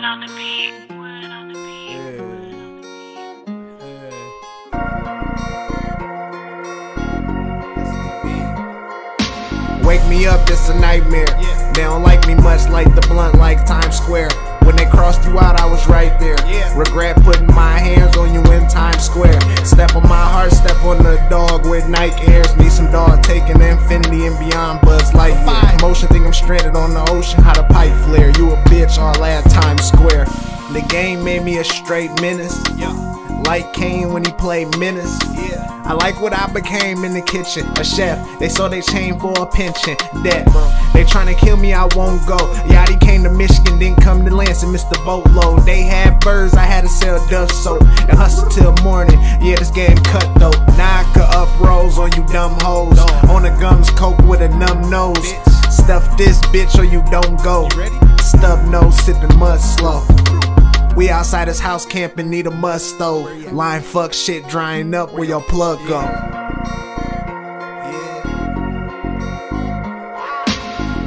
Wake me up, it's a nightmare. They don't like me much like the blunt like Times Square. When they crossed you out, I was right there. Regret putting my hands on you in Times Square. Step on my heart, step on the dog with Nike Airs. Need some dog taking infinity and beyond Buzz Lightyear. Motion think I'm stranded on the ocean, how the pipe flare. You a bitch all at Times Square. The game made me a straight menace. Like Kane when he played Menace. I like what I became in the kitchen, a chef. They sold they chain for a pension. Debt. They tryna kill me, I won't go. Yachty came to Michigan, didn't come to Lansing, missed the boatload. They had birds, I had to sell dust soap and hustle till morning. Yeah, this game cut though. Now I could up rolls on you dumb hoes. On the gums, coke with a numb nose. Stuff this bitch or you don't go. Stub nose, sipping mud slow. We outside his house camping, need a must stove. Line fuck shit drying up where your plug go.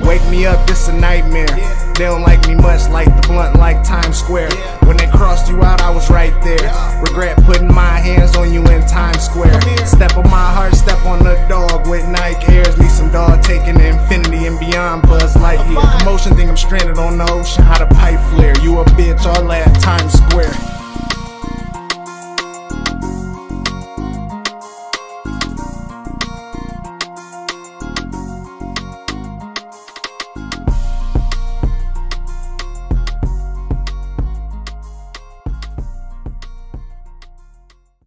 Wake me up, it's a nightmare. They don't like me much like the blunt like Times Square. When they crossed you out, I was right there. Regret putting my hands on you in Times Square. Step on my heart, step on the dog with Nike Airs. Need some dog taking infinity and beyond Buzz Lightyear. Commotion think I'm stranded on the ocean, how the pipe flare. You a bitch all at Times Square.